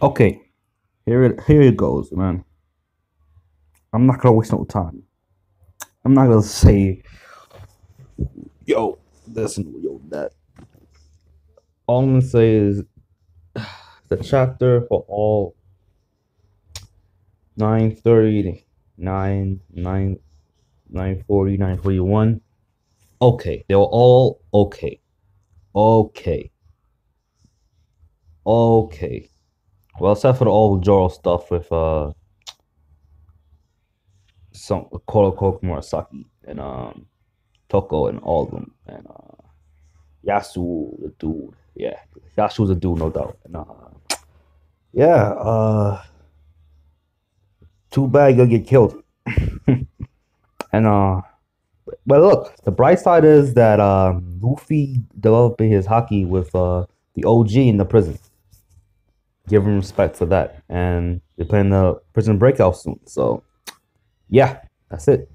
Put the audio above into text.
Okay, here it here it goes, man. I'm not gonna waste no time. I'm not gonna say, yo, this and yo that. All I'm gonna say is the chapter for all 930 9 9 940 941 okay they were all okay okay okay well except for the old Joro stuff with uh some Kolo Murasaki and um Toko and all of them and uh Yasu the dude yeah Yasu's a dude no doubt and uh yeah uh too bad you'll get killed. and uh but look, the bright side is that um Luffy developing his Haki with uh the OG in the prison. Give him respect for that. And they're playing the prison breakout soon. So yeah, that's it.